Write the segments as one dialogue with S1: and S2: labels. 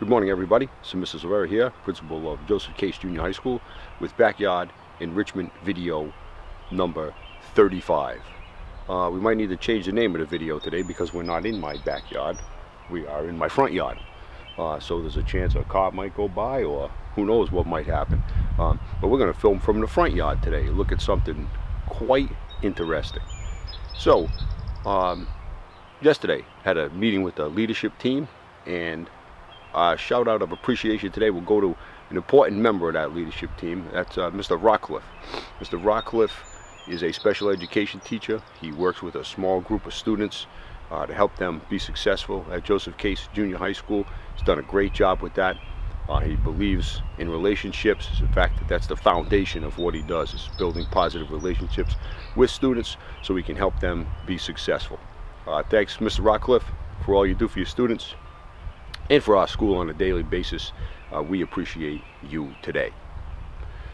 S1: Good morning, everybody. So Mrs. Rivera here, principal of Joseph Case Junior High School, with Backyard Enrichment Video number 35. Uh, we might need to change the name of the video today because we're not in my backyard. We are in my front yard. Uh, so there's a chance a car might go by or who knows what might happen. Um, but we're going to film from the front yard today. Look at something quite interesting. So, um, yesterday had a meeting with the leadership team and uh, shout out of appreciation today will go to an important member of that leadership team. That's uh, Mr. Rockcliffe. Mr. Rockcliffe is a special education teacher. He works with a small group of students uh, to help them be successful at Joseph Case Junior High School. He's done a great job with that. Uh, he believes in relationships. In fact, that that's the foundation of what he does is building positive relationships with students so we can help them be successful. Uh, thanks, Mr. Rockcliffe, for all you do for your students and for our school on a daily basis. Uh, we appreciate you today.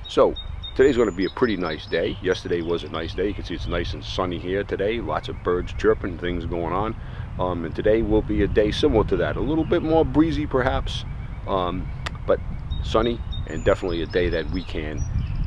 S1: So, today's going to be a pretty nice day. Yesterday was a nice day. You can see it's nice and sunny here today. Lots of birds chirping, things going on. Um, and today will be a day similar to that. A little bit more breezy perhaps, um, but sunny and definitely a day that we can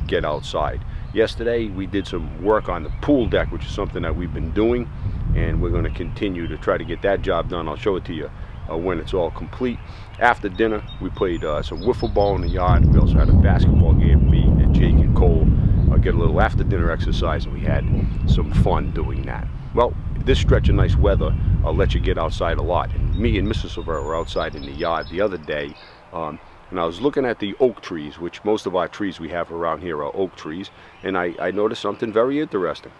S1: get outside. Yesterday we did some work on the pool deck, which is something that we've been doing, and we're going to continue to try to get that job done. I'll show it to you uh, when it's all complete. After dinner, we played uh, some wiffle ball in the yard. We also had a basketball game, me and Jake and Cole. Uh, get a little after dinner exercise, and we had some fun doing that. Well, this stretch of nice weather, I'll let you get outside a lot. And me and Mrs. Silver were outside in the yard the other day, um, and I was looking at the oak trees, which most of our trees we have around here are oak trees, and I, I noticed something very interesting.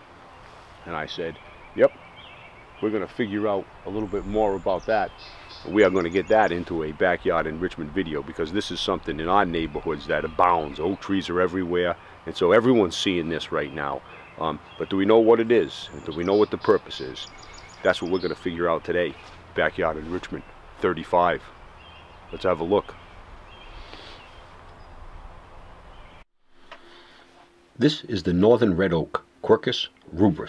S1: And I said, yep, we're going to figure out a little bit more about that we are going to get that into a backyard enrichment video because this is something in our neighborhoods that abounds. Oak trees are everywhere, and so everyone's seeing this right now. Um, but do we know what it is? Do we know what the purpose is? That's what we're going to figure out today. Backyard enrichment 35. Let's have a look. This is the northern red oak, Quercus rubra.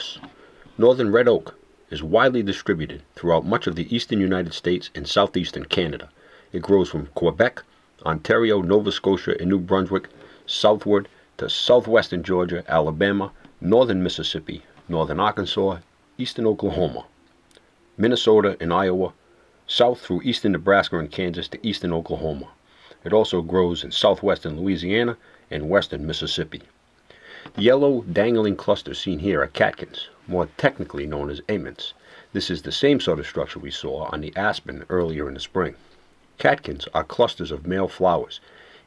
S1: Northern red oak is widely distributed throughout much of the eastern United States and southeastern Canada. It grows from Quebec, Ontario, Nova Scotia, and New Brunswick southward to southwestern Georgia, Alabama, northern Mississippi, northern Arkansas, eastern Oklahoma, Minnesota and Iowa, south through eastern Nebraska and Kansas to eastern Oklahoma. It also grows in southwestern Louisiana and western Mississippi. Yellow dangling clusters seen here are catkins, more technically known as aments. This is the same sort of structure we saw on the aspen earlier in the spring. Catkins are clusters of male flowers.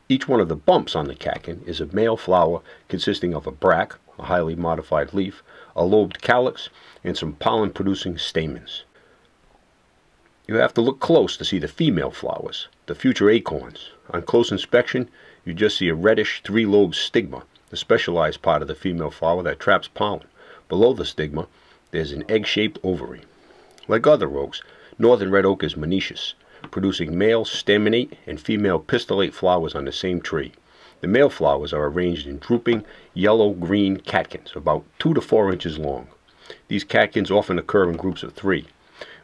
S1: Each one of the bumps on the catkin is a male flower consisting of a bract, a highly modified leaf, a lobed calyx, and some pollen-producing stamens. You have to look close to see the female flowers, the future acorns. On close inspection, you just see a reddish three-lobed stigma, the specialized part of the female flower that traps pollen. Below the stigma, there's an egg-shaped ovary. Like other oaks, northern red oak is monoecious, producing male staminate and female pistillate flowers on the same tree. The male flowers are arranged in drooping, yellow-green catkins, about 2 to 4 inches long. These catkins often occur in groups of three.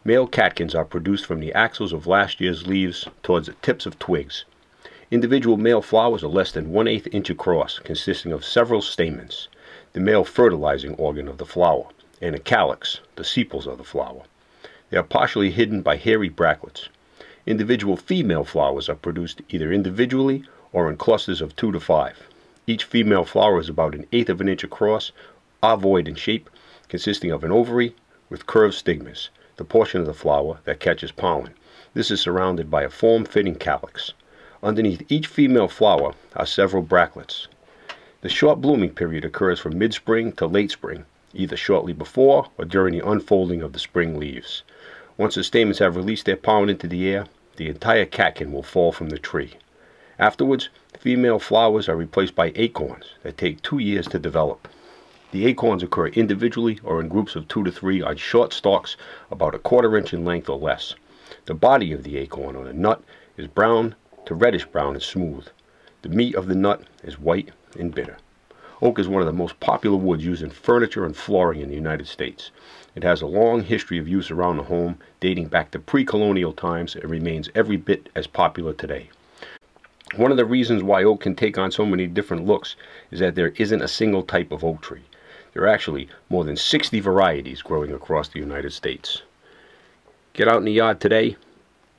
S1: Male catkins are produced from the axils of last year's leaves towards the tips of twigs. Individual male flowers are less than 1 8 inch across, consisting of several stamens the male fertilizing organ of the flower, and a calyx, the sepals of the flower. They are partially hidden by hairy bractlets. Individual female flowers are produced either individually or in clusters of two to five. Each female flower is about an eighth of an inch across, ovoid in shape, consisting of an ovary with curved stigmas, the portion of the flower that catches pollen. This is surrounded by a form-fitting calyx. Underneath each female flower are several bractlets. The short blooming period occurs from mid-spring to late spring, either shortly before or during the unfolding of the spring leaves. Once the stamens have released their pollen into the air, the entire catkin will fall from the tree. Afterwards, female flowers are replaced by acorns that take two years to develop. The acorns occur individually or in groups of two to three on short stalks about a quarter inch in length or less. The body of the acorn or the nut is brown to reddish brown and smooth. The meat of the nut is white and bitter. Oak is one of the most popular woods used in furniture and flooring in the United States. It has a long history of use around the home, dating back to pre-colonial times, and remains every bit as popular today. One of the reasons why oak can take on so many different looks is that there isn't a single type of oak tree. There are actually more than 60 varieties growing across the United States. Get out in the yard today,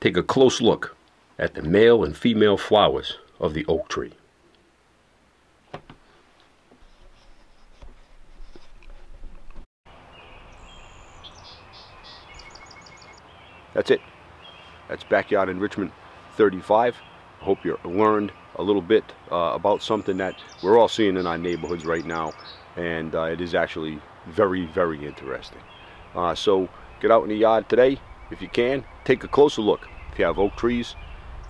S1: take a close look at the male and female flowers of the oak tree. That's it. That's Backyard Enrichment 35. I hope you learned a little bit uh, about something that we're all seeing in our neighborhoods right now. And uh, it is actually very, very interesting. Uh, so get out in the yard today if you can. Take a closer look if you have oak trees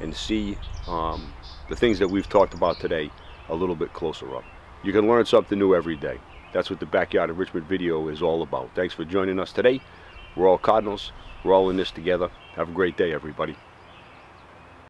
S1: and see um, the things that we've talked about today a little bit closer up. You can learn something new every day. That's what the Backyard Enrichment video is all about. Thanks for joining us today. We're all Cardinals. We're all in this together. Have a great day, everybody.